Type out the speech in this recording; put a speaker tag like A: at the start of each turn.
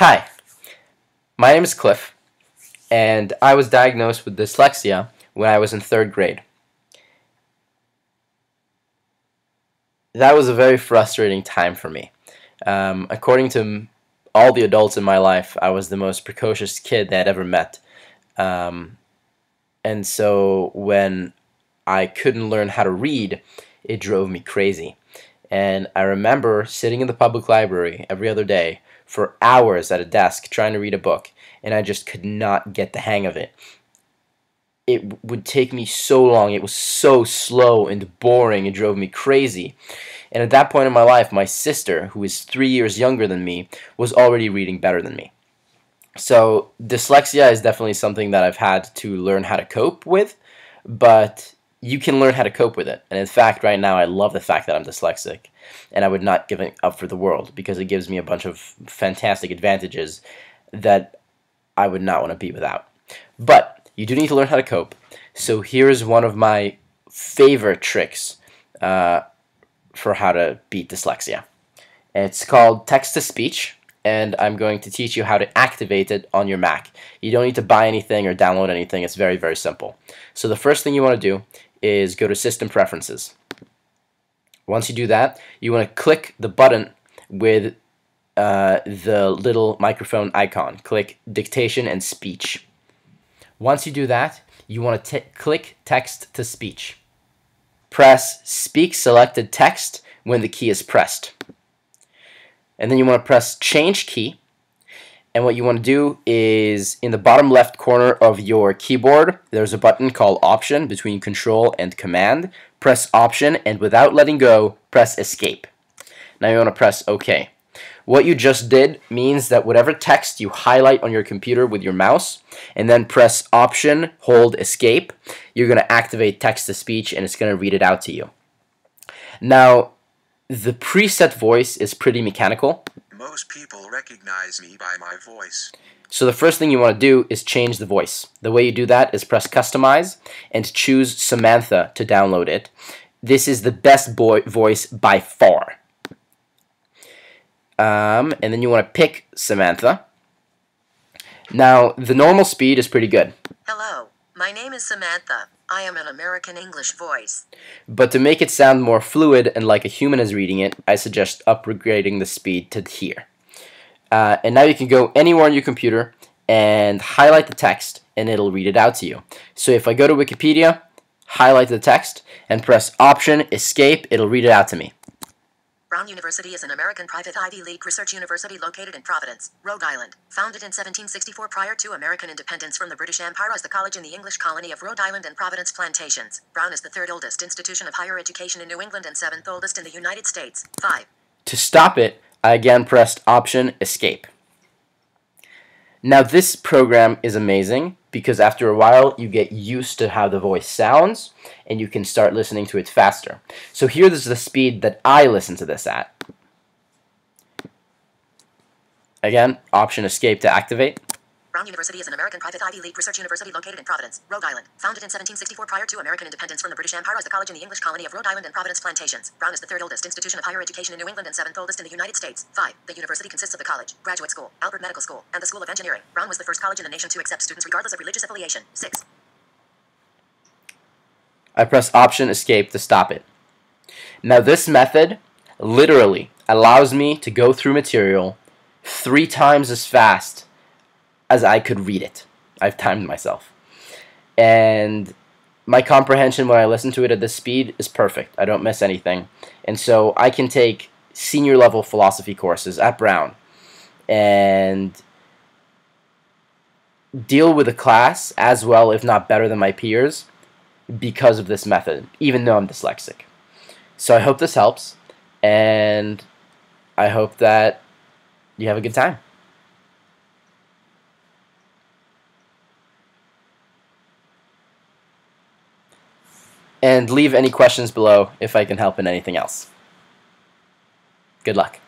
A: Hi, my name is Cliff, and I was diagnosed with dyslexia when I was in third grade. That was a very frustrating time for me. Um, according to all the adults in my life, I was the most precocious kid that I'd ever met. Um, and so when I couldn't learn how to read, it drove me crazy. And I remember sitting in the public library every other day for hours at a desk trying to read a book, and I just could not get the hang of it. It would take me so long, it was so slow and boring, it drove me crazy. And at that point in my life, my sister, who is three years younger than me, was already reading better than me. So, dyslexia is definitely something that I've had to learn how to cope with, but you can learn how to cope with it. And in fact, right now, I love the fact that I'm dyslexic, and I would not give it up for the world because it gives me a bunch of fantastic advantages that I would not want to be without. But you do need to learn how to cope. So here's one of my favorite tricks uh, for how to beat dyslexia. It's called text to speech, and I'm going to teach you how to activate it on your Mac. You don't need to buy anything or download anything. It's very, very simple. So the first thing you want to do is go to System Preferences. Once you do that, you want to click the button with uh, the little microphone icon. Click Dictation and Speech. Once you do that, you want to click Text to Speech. Press Speak Selected Text when the key is pressed. And then you want to press Change Key and what you want to do is in the bottom left corner of your keyboard, there's a button called Option between Control and Command. Press Option and without letting go, press Escape. Now you want to press OK. What you just did means that whatever text you highlight on your computer with your mouse and then press Option, hold Escape, you're going to activate text-to-speech and it's going to read it out to you. Now, the preset voice is pretty mechanical.
B: Most people recognize me by my voice.
A: So the first thing you want to do is change the voice. The way you do that is press Customize and choose Samantha to download it. This is the best voice by far. Um, and then you want to pick Samantha. Now, the normal speed is pretty good.
C: Hello, my name is Samantha. I am an American English voice.
A: But to make it sound more fluid and like a human is reading it, I suggest upgrading the speed to here. Uh, and now you can go anywhere on your computer and highlight the text and it'll read it out to you. So if I go to Wikipedia, highlight the text, and press Option Escape, it'll read it out to me.
C: Brown University is an American private Ivy League research university located in Providence, Rhode Island. Founded in 1764 prior to American independence from the British Empire as the college in the English colony of Rhode Island and Providence Plantations, Brown is the third oldest institution of higher education in New England and seventh oldest in the United States. 5.
A: To stop it, I again pressed Option Escape. Now this program is amazing because after a while you get used to how the voice sounds and you can start listening to it faster. So here is the speed that I listen to this at. Again, option escape to activate.
C: Brown University is an American private Ivy League research university located in Providence, Rhode Island. Founded in 1764 prior to American independence from the British Empire as the college in the English colony of Rhode Island and Providence Plantations. Brown is the third oldest institution of higher education in New England and seventh oldest in the United States. 5. The university consists of the college, graduate school, Alpert Medical School, and the School of Engineering. Brown was the first college in the nation to accept students regardless of religious affiliation. 6.
A: I press Option Escape to stop it. Now this method literally allows me to go through material three times as fast as I could read it. I've timed myself. And my comprehension when I listen to it at this speed is perfect. I don't miss anything. And so I can take senior level philosophy courses at Brown and deal with a class as well, if not better than my peers, because of this method, even though I'm dyslexic. So I hope this helps, and I hope that you have a good time. And leave any questions below if I can help in anything else. Good luck.